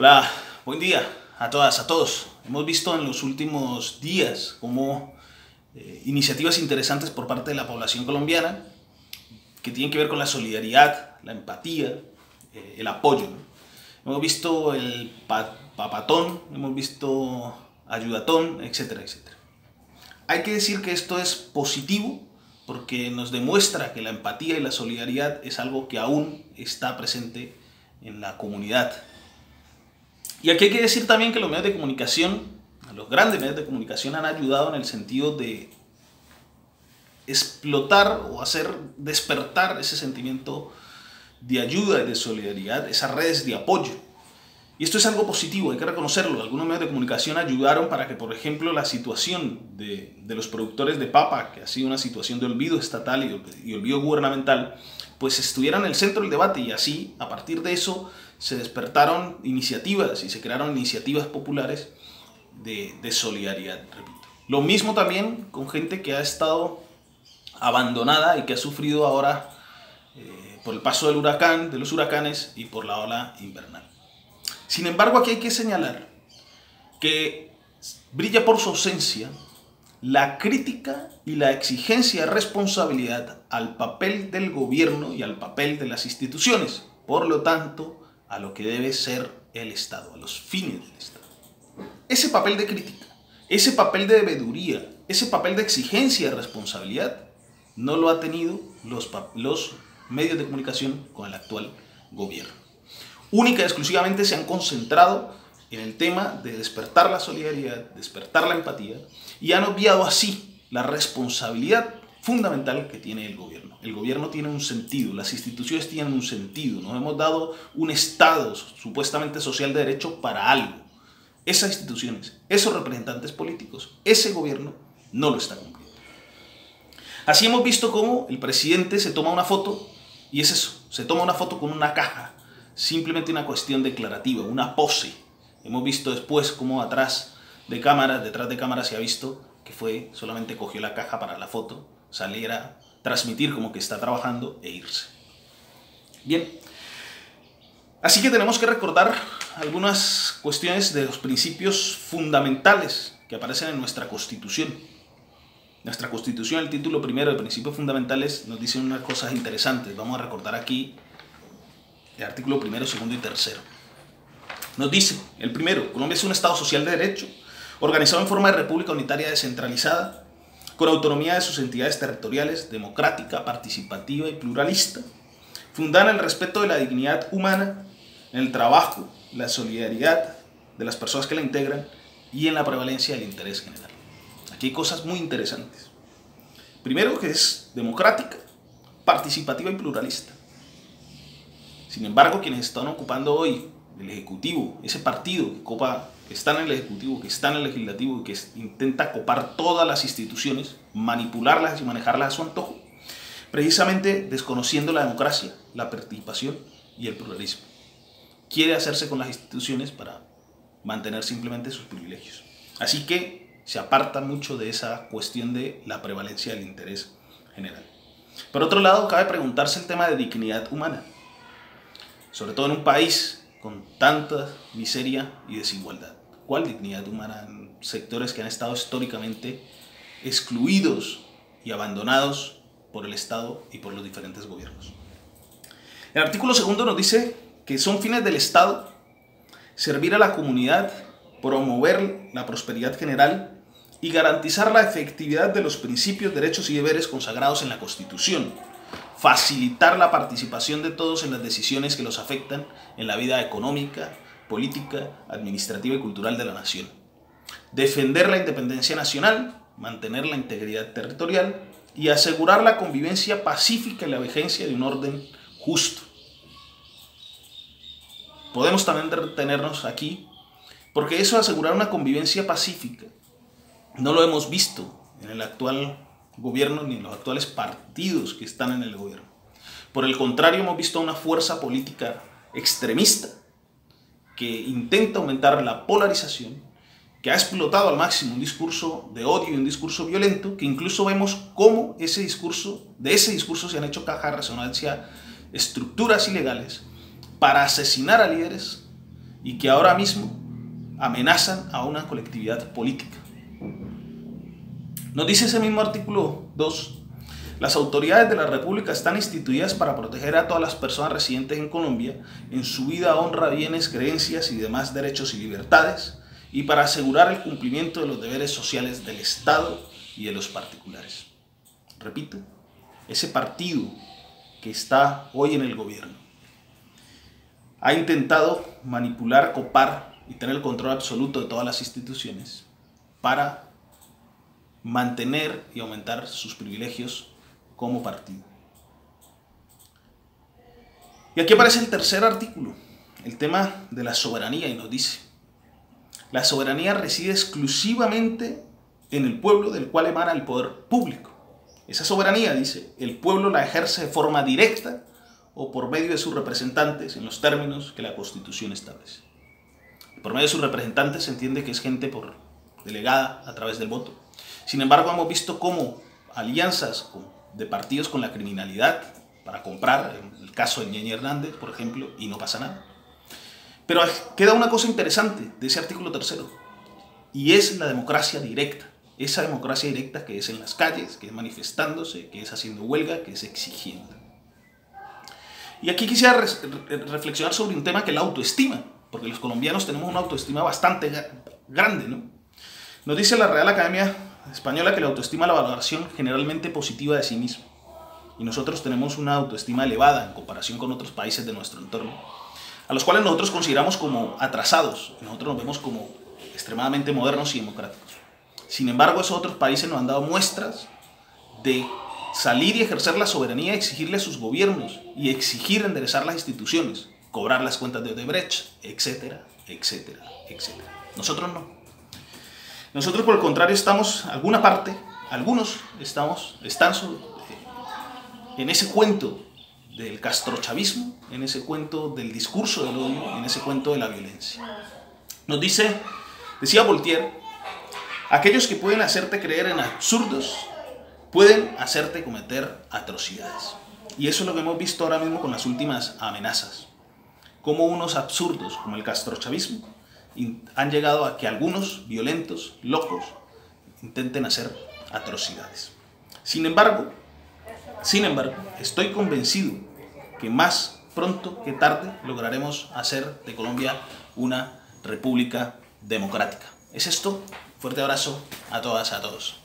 Hola, buen día a todas, a todos. Hemos visto en los últimos días como eh, iniciativas interesantes por parte de la población colombiana que tienen que ver con la solidaridad, la empatía, eh, el apoyo. Hemos visto el papatón, hemos visto ayudatón, etcétera, etcétera. Hay que decir que esto es positivo porque nos demuestra que la empatía y la solidaridad es algo que aún está presente en la comunidad. Y aquí hay que decir también que los medios de comunicación, los grandes medios de comunicación han ayudado en el sentido de explotar o hacer despertar ese sentimiento de ayuda y de solidaridad, esas redes de apoyo. Y esto es algo positivo, hay que reconocerlo. Algunos medios de comunicación ayudaron para que, por ejemplo, la situación de, los productores de papa, que ha sido una situación de olvido estatal y, y olvido gubernamental, pues estuviera en el centro del debate y así, a partir de eso, se despertaron iniciativas y se crearon iniciativas populares de, solidaridad, repito. Lo mismo también con gente que ha estado abandonada y que ha sufrido ahora eh, por el paso del huracán, de los huracanes y por la ola invernal. Sin embargo, aquí hay que señalar que brilla por su ausencia la crítica y la exigencia de responsabilidad al papel del gobierno y al papel de las instituciones. Por lo tanto, a lo que debe ser el Estado, a los fines del Estado. Ese papel de crítica, ese papel de debeduría, ese papel de exigencia de responsabilidad, no lo ha tenido los, los medios de comunicación con el actual gobierno. Única y exclusivamente se han concentrado en el tema de despertar la solidaridad, despertar la empatía, y han obviado así la responsabilidad fundamental que tiene el gobierno. El gobierno tiene un sentido, las instituciones tienen un sentido, nos hemos dado un Estado supuestamente social de derecho para algo. Esas instituciones, esos representantes políticos, ese gobierno no lo está cumpliendo. Así hemos visto cómo el presidente se toma una foto y es eso, se toma una foto con una caja, simplemente una cuestión declarativa, una pose. Hemos visto después cómo atrás de cámaras, detrás de cámaras se ha visto que fue, solamente cogió la caja para la foto salir a transmitir como que está trabajando e irse. Bien, así que tenemos que recordar algunas cuestiones de los principios fundamentales que aparecen en nuestra Constitución. Nuestra Constitución, el título primero de principios fundamentales, nos dice unas cosas interesantes. Vamos a recordar aquí el artículo primero, segundo y tercero. Nos dice, el primero, Colombia es un Estado social de derecho, organizado en forma de república unitaria descentralizada, con autonomía de sus entidades territoriales, democrática, participativa y pluralista, fundada en el respeto de la dignidad humana, en el trabajo, la solidaridad de las personas que la integran y en la prevalencia del interés general. Aquí hay cosas muy interesantes. Primero que es democrática, participativa y pluralista. Sin embargo, quienes están ocupando hoy el Ejecutivo, ese partido que copa está en el Ejecutivo, que está en el Legislativo y que intenta copar todas las instituciones, manipularlas y manejarlas a su antojo, precisamente desconociendo la democracia, la participación y el pluralismo. Quiere hacerse con las instituciones para mantener simplemente sus privilegios. Así que se aparta mucho de esa cuestión de la prevalencia del interés general. Por otro lado, cabe preguntarse el tema de dignidad humana, sobre todo en un país con tanta miseria y desigualdad. ¿Cuál dignidad humana en sectores que han estado históricamente excluidos y abandonados por el Estado y por los diferentes gobiernos? El artículo segundo nos dice que son fines del Estado servir a la comunidad, promover la prosperidad general y garantizar la efectividad de los principios, derechos y deberes consagrados en la Constitución, facilitar la participación de todos en las decisiones que los afectan en la vida económica, política, administrativa y cultural de la nación. Defender la independencia nacional, mantener la integridad territorial y asegurar la convivencia pacífica y la vigencia de un orden justo. Podemos también detenernos aquí, porque eso de asegurar una convivencia pacífica no lo hemos visto en el actual gobierno ni los actuales partidos que están en el gobierno. Por el contrario, hemos visto una fuerza política extremista que intenta aumentar la polarización, que ha explotado al máximo un discurso de odio y un discurso violento, que incluso vemos cómo ese discurso, de ese discurso se han hecho caja de resonancia estructuras ilegales para asesinar a líderes y que ahora mismo amenazan a una colectividad política. Nos dice ese mismo artículo 2 las autoridades de la República están instituidas para proteger a todas las personas residentes en Colombia en su vida, honra, bienes, creencias y demás derechos y libertades, y para asegurar el cumplimiento de los deberes sociales del Estado y de los particulares. Repito, ese partido que está hoy en el gobierno ha intentado manipular, copar y tener el control absoluto de todas las instituciones para mantener y aumentar sus privilegios como partido. Y aquí aparece el tercer artículo, el tema de la soberanía, y nos dice, la soberanía reside exclusivamente en el pueblo del cual emana el poder público. Esa soberanía, dice, el pueblo la ejerce de forma directa o por medio de sus representantes en los términos que la Constitución establece. Por medio de sus representantes se entiende que es gente por delegada a través del voto. Sin embargo, hemos visto cómo alianzas de partidos con la criminalidad para comprar, en el caso de Ñeñe Hernández, por ejemplo, y no pasa nada. Pero queda una cosa interesante de ese artículo tercero, y es la democracia directa. Esa democracia directa que es en las calles, que es manifestándose, que es haciendo huelga, que es exigiendo. Y aquí quisiera reflexionar sobre un tema que es la autoestima, porque los colombianos tenemos una autoestima bastante grande, ¿no? Nos dice la Real Academia española que la autoestima la valoración generalmente positiva de sí mismo. Y nosotros tenemos una autoestima elevada en comparación con otros países de nuestro entorno, a los cuales nosotros consideramos como atrasados. Nosotros nos vemos como extremadamente modernos y democráticos. Sin embargo, esos otros países nos han dado muestras de salir y ejercer la soberanía, exigirle a sus gobiernos y exigir enderezar las instituciones, cobrar las cuentas de Odebrecht, etcétera, etcétera, etcétera. Nosotros no. Nosotros por el contrario estamos, alguna parte, algunos estamos, están eh, en ese cuento del castrochavismo, en ese cuento del discurso del odio, en ese cuento de la violencia. Nos dice, decía Voltaire, aquellos que pueden hacerte creer en absurdos, pueden hacerte cometer atrocidades. Y eso es lo que hemos visto ahora mismo con las últimas amenazas. Como unos absurdos, como el castrochavismo, han llegado a que algunos violentos, locos, intenten hacer atrocidades. Sin embargo, sin embargo, estoy convencido que más pronto que tarde lograremos hacer de Colombia una república democrática. ¿Es esto? Fuerte abrazo a todas, a todos.